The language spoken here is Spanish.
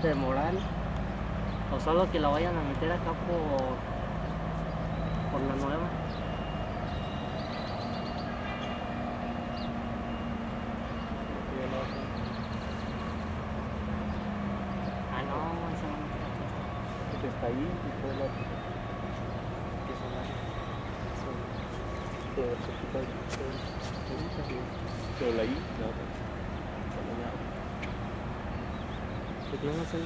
está intermoral. O solo que la vayan a meter acá por, por la nueva. Ah, no, esa no me Que está ahí y todo lo que son las- todo se quita el- todo el- Pero la la otra. Está dañada. Porque no se